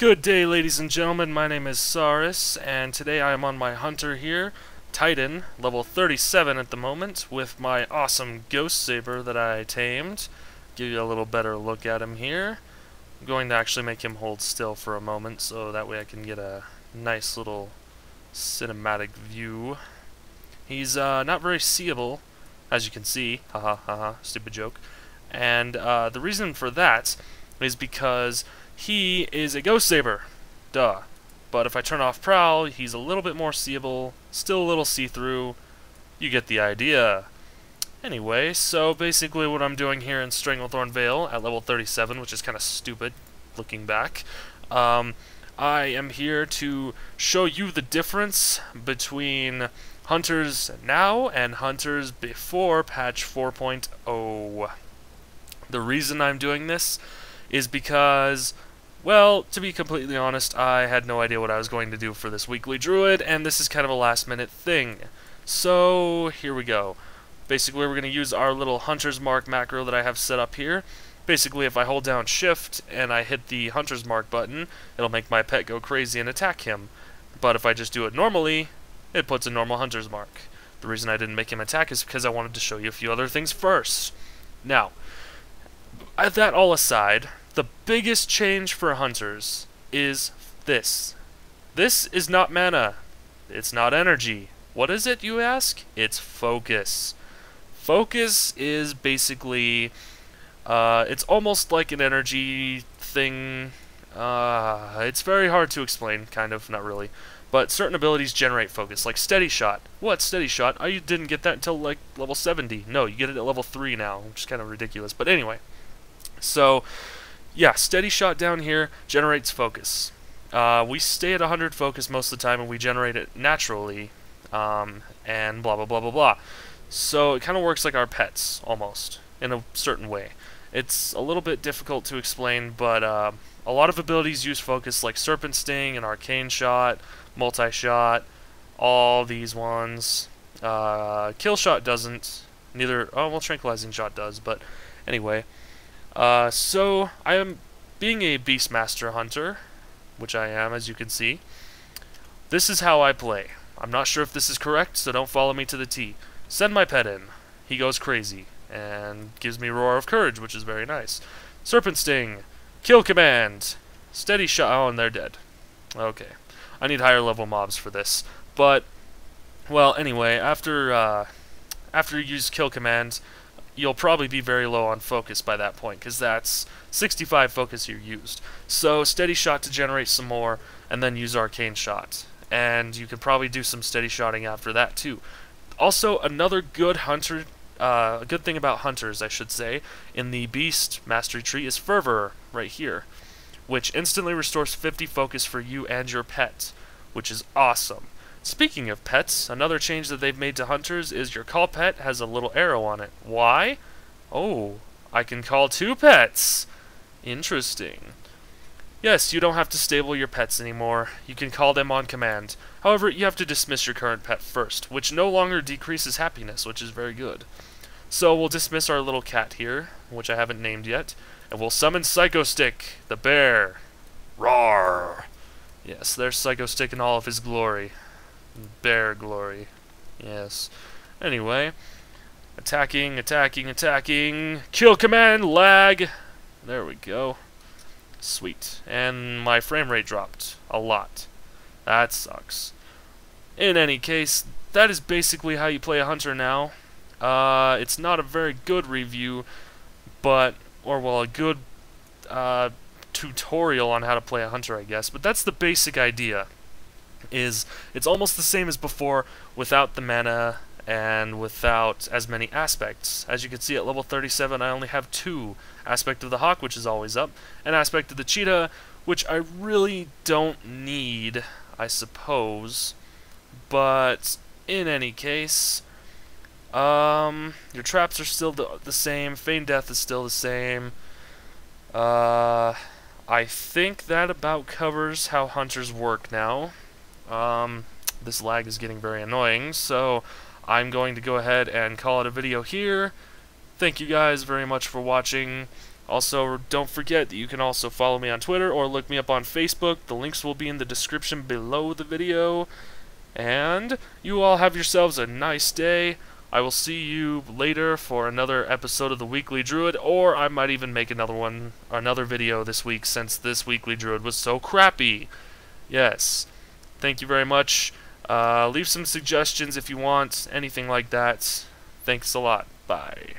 Good day, ladies and gentlemen. My name is Saurus, and today I am on my hunter here, Titan, level 37 at the moment, with my awesome Ghost Saber that I tamed. Give you a little better look at him here. I'm going to actually make him hold still for a moment, so that way I can get a nice little cinematic view. He's uh, not very seeable, as you can see. Haha, haha, stupid joke. And uh, the reason for that is because he is a Ghost Saber. Duh. But if I turn off Prowl, he's a little bit more seeable, still a little see-through. You get the idea. Anyway, so basically what I'm doing here in Stranglethorn Vale at level 37, which is kind of stupid looking back, um, I am here to show you the difference between Hunters now and Hunters before patch 4.0. The reason I'm doing this is because well, to be completely honest, I had no idea what I was going to do for this weekly druid, and this is kind of a last minute thing. So, here we go. Basically, we're going to use our little Hunter's Mark macro that I have set up here. Basically, if I hold down Shift and I hit the Hunter's Mark button, it'll make my pet go crazy and attack him. But if I just do it normally, it puts a normal Hunter's Mark. The reason I didn't make him attack is because I wanted to show you a few other things first. Now, that all aside, the biggest change for hunters is this. This is not mana. It's not energy. What is it, you ask? It's focus. Focus is basically, uh, it's almost like an energy thing. Uh, it's very hard to explain, kind of, not really. But certain abilities generate focus, like Steady Shot. What, Steady Shot? I didn't get that until, like, level 70. No, you get it at level 3 now, which is kind of ridiculous. But anyway, so yeah, steady shot down here generates focus. Uh, we stay at 100 focus most of the time and we generate it naturally, um, and blah blah blah blah blah. So it kind of works like our pets, almost, in a certain way. It's a little bit difficult to explain, but uh, a lot of abilities use focus, like Serpent Sting and Arcane Shot, Multi-Shot, all these ones. Uh, Kill Shot doesn't, neither, oh, well, Tranquilizing Shot does, but anyway. Uh, so, I am being a Beastmaster Hunter, which I am, as you can see. This is how I play. I'm not sure if this is correct, so don't follow me to the T. Send my pet in. He goes crazy, and gives me Roar of Courage, which is very nice. Serpent Sting. Kill Command. Steady Shot. Oh, and they're dead. Okay. I need higher level mobs for this. But, well, anyway, after, uh, after you use Kill Command, you'll probably be very low on focus by that point, because that's 65 focus you used. So steady shot to generate some more, and then use arcane shot. And you can probably do some steady shotting after that too. Also, another good hunter, uh, a good thing about hunters, I should say, in the beast mastery tree is fervor right here, which instantly restores 50 focus for you and your pet, which is awesome. Speaking of pets, another change that they've made to hunters is your call pet has a little arrow on it. Why? Oh, I can call two pets. Interesting. Yes, you don't have to stable your pets anymore. You can call them on command. However, you have to dismiss your current pet first, which no longer decreases happiness, which is very good. So we'll dismiss our little cat here, which I haven't named yet, and we'll summon Psychostick, the bear. Roar! Yes, there's Psychostick in all of his glory. Bear glory. Yes. Anyway. Attacking, attacking, attacking. Kill command, lag. There we go. Sweet. And my frame rate dropped. A lot. That sucks. In any case, that is basically how you play a hunter now. Uh, it's not a very good review, but, or well, a good uh, tutorial on how to play a hunter, I guess. But that's the basic idea is it's almost the same as before without the mana and without as many aspects. As you can see at level 37 I only have two. Aspect of the Hawk, which is always up, and Aspect of the Cheetah, which I really don't need, I suppose. But in any case, um, your traps are still the, the same, Feign Death is still the same. Uh, I think that about covers how hunters work now. Um, this lag is getting very annoying, so I'm going to go ahead and call it a video here. Thank you guys very much for watching. Also, don't forget that you can also follow me on Twitter or look me up on Facebook. The links will be in the description below the video. And you all have yourselves a nice day. I will see you later for another episode of the Weekly Druid, or I might even make another one, another video this week since this Weekly Druid was so crappy. Yes. Thank you very much. Uh, leave some suggestions if you want, anything like that. Thanks a lot. Bye.